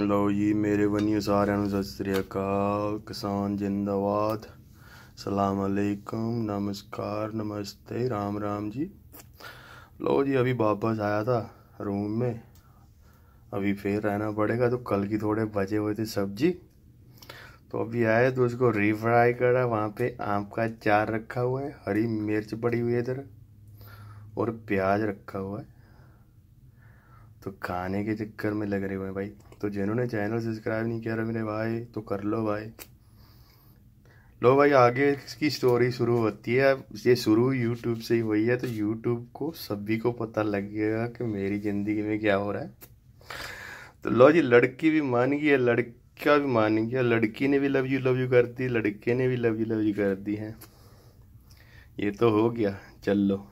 ਲਓ ਜੀ ਮੇਰੇ ਵੱਲੋਂ ਸਾਰਿਆਂ ਨੂੰ ਸਤਿ ਸ੍ਰੀ ਅਕਾਲ ਕਿਸਾਨ ਜਿੰਦਾਬਾਦ सलाम अलैकुम नमस्कार नमस्ते राम राम जी लो जी अभी वापस आया था रूम में अभी फिर रहना पड़ेगा तो कल की थोड़े बचे हुए थे सब्जी तो अभी आए तो उसको रीफ्राई करा वहाँ पे आम का चार रखा हुआ है हरी मिर्च पड़ी हुई है इधर और प्याज रखा हुआ है तो खाने के चक्कर में लग रहे हुए भाई। तो जिन्होंने चैनल सब्सक्राइब नहीं किया मेरे भाई तो कर लो भाई। लो भाई, आगे इसकी स्टोरी शुरू होती है। ये शुरू यूट्यूब से ही हुई है तो यूट्यूब को सभी को पता लगेगा कि मेरी ज़िंदगी में क्या हो रहा है। तो लो जी, लड़की भी मान गई है, लड़का भी मान गया। लड़की ने भी लव यू लव यू कर दी, लड़के ने भी लव यू लव यू कर दी है। ये तो हो गया, चल लो।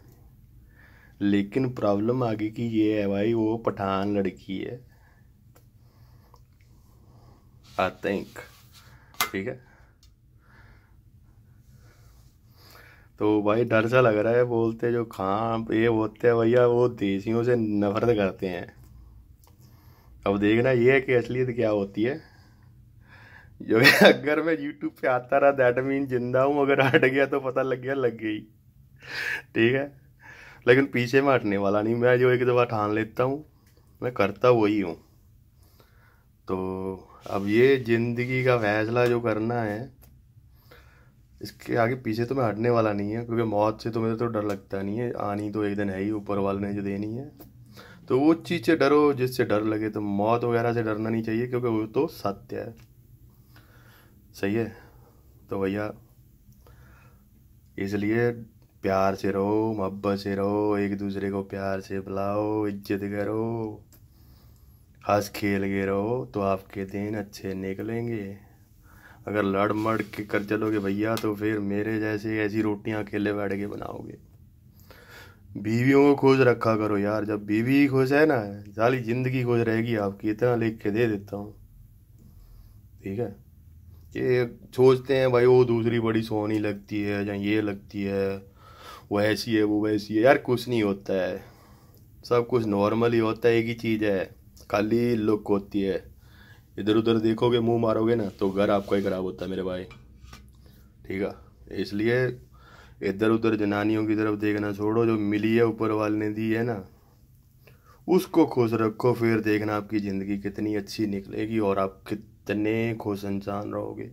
लेकिन प्रॉब्लम आगे की ये है भाई, वो पठान लड़की है। आई थिंक ठीक है? तो भाई डर सा लग रहा है, बोलते जो खां, ये होते हैं भैया, वो देसियों से नफरत करते हैं। अब देखना ये है कि असलियत क्या होती है। जो अगर मैं यूट्यूब पे आता रहा दैट मीन ज़िंदा हूँ, अगर हट गया तो पता लग गया, लग गई। ठीक है? लेकिन पीछे में हटने वाला नहीं, मैं जो एक दफ़ा ठान लेता हूँ, मैं करता वही हूँ। तो अब ये ज़िंदगी का फैसला जो करना है, इसके आगे पीछे तो मैं हटने वाला नहीं है, क्योंकि मौत से तो मुझे तो डर लगता नहीं है, आनी तो एक दिन है ही, ऊपर वाले ने जो देनी है। तो वो चीज़ से डरो, जिससे डर लगे तो मौत वगैरह से डरना नहीं चाहिए, क्योंकि वो तो सत्य है। सही है? तो भैया, इसलिए प्यार से रहो, मोहब्बत से रहो, एक दूसरे को प्यार से बुलाओ, इज़्ज़त करो। हंस खेल के रहो तो आपके दिन अच्छे निकलेंगे। अगर लड़ मड़ के कर चलोगे भैया तो फिर मेरे जैसे ऐसी रोटियाँ अकेले बैठ के बनाओगे। बीवियों को खुश रखा करो यार, जब बीवी खुश है ना, सारी ज़िंदगी खुश रहेगी, आपकी इतना लिख के दे देता हूँ। ठीक है? ये सोचते हैं भाई, वो दूसरी बड़ी सोनी लगती है या ये लगती है। वो ऐसी है, वो वैसी है। यार कुछ नहीं होता है। सब कुछ नॉर्मल ही होता है, एक ही चीज़ है। खाली लुक होती है। इधर उधर देखोगे, मुँह मारोगे ना तो घर आपका ही खराब होता है मेरे भाई। ठीक है? इसलिए इधर उधर जनानियों की तरफ़ देखना छोड़ो, जो मिली है ऊपर वाले ने, दी है ना। उसको खुश रखो, फिर देखना आपकी ज़िंदगी कितनी अच्छी निकलेगी और आप कितने खुश इंसान रहोगे।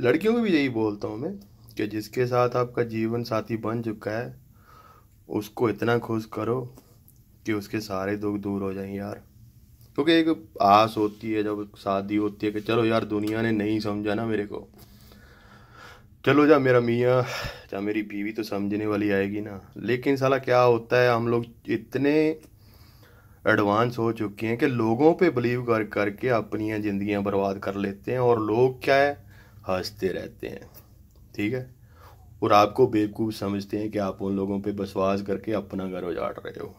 लड़कियों को भी यही बोलता हूँ मैं। कि जिसके साथ आपका जीवन साथी बन चुका है, उसको इतना खुश करो कि उसके सारे दुख दूर हो जाएँ यार। क्योंकि एक आस होती है, जब शादी होती है कि चलो यार, दुनिया ने नहीं समझा ना मेरे को। चलो जा, मेरा मियाँ, जा मेरी बीवी तो समझने वाली आएगी ना। लेकिन साला क्या होता है, हम लोग इतने एडवांस हो चुके हैं कि लोगों पे बिलीव कर, करके अपनी ज़िंदगियाँ बर्बाद कर लेते हैं और लोग क्या है, हँसते रहते हैं। ठीक है? और आपको बेवकूफ़ समझते हैं कि आप उन लोगों पे विश्वास करके अपना घर उजाड़ रहे हो।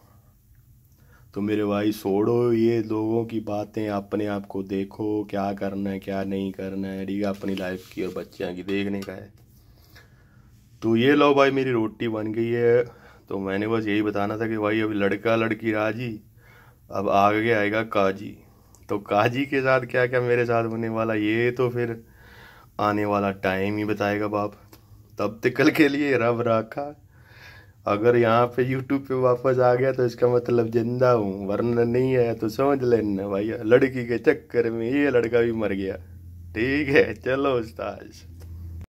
तो मेरे भाई, छोड़ो ये लोगों की बातें, अपने आप को देखो, क्या करना है, क्या नहीं करना है, ठीक है? अपनी लाइफ की और बच्चियाँ की देखने का है। तो ये लो भाई, मेरी रोटी बन गई है। तो मैंने बस यही बताना था कि भाई, अभी लड़का लड़की राज़ी, अब आगे आएगा काजी। तो काजी के साथ क्या क्या मेरे साथ होने वाला, ये तो फिर आने वाला टाइम ही बताएगा बाप। तब तक कल के लिए रब रखा। अगर यहाँ पे यूट्यूब पे वापस आ गया तो इसका मतलब ज़िंदा हूँ, वरना नहीं आया तो समझ लेना भाई लड़की के चक्कर में ये लड़का भी मर गया। ठीक है, चलो उस्ताज